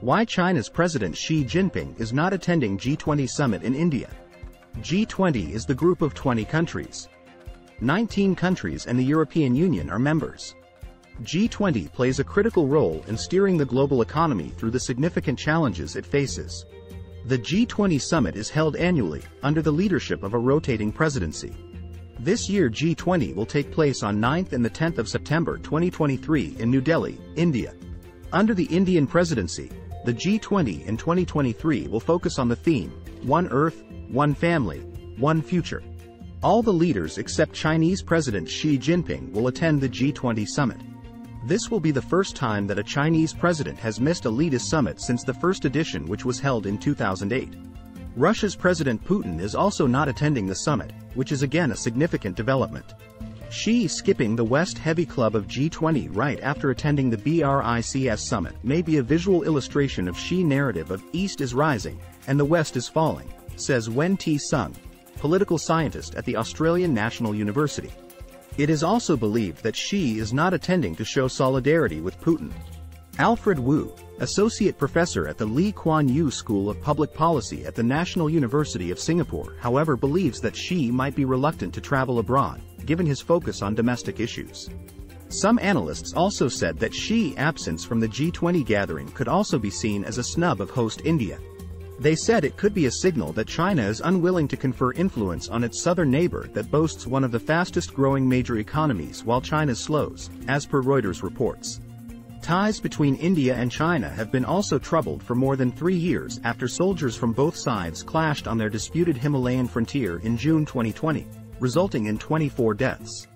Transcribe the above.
Why China's President Xi Jinping is not attending G20 summit in India. G20 is the group of 20 countries. 19 countries and the European Union are members. G20 plays a critical role in steering the global economy through the significant challenges it faces. The G20 summit is held annually, under the leadership of a rotating presidency. This year G20 will take place on 9th and the 10th of September 2023 in New Delhi, India. Under the Indian presidency, the G20 in 2023 will focus on the theme, One Earth, One Family, One Future. All the leaders except Chinese President Xi Jinping will attend the G20 summit. This will be the first time that a Chinese president has missed a leaders summit since the first edition which was held in 2008. Russia's President Putin is also not attending the summit, which is again a significant development. Xi skipping the West Heavy Club of G20 right after attending the BRICS summit may be a visual illustration of Xi narrative of East is rising and the West is falling, says Wen-Ti Sung, political scientist at the Australian National University. It is also believed that Xi is not attending to show solidarity with Putin. Alfred Wu, associate professor at the Lee Kuan Yew School of Public Policy at the National University of Singapore, however believes that Xi might be reluctant to travel abroad, given his focus on domestic issues. Some analysts also said that Xi absence from the G20 gathering could also be seen as a snub of host India. They said it could be a signal that China is unwilling to confer influence on its southern neighbor that boasts one of the fastest growing major economies while China slows, as per Reuters reports. Ties between India and China have been also troubled for more than three years after soldiers from both sides clashed on their disputed Himalayan frontier in June 2020, resulting in 24 deaths.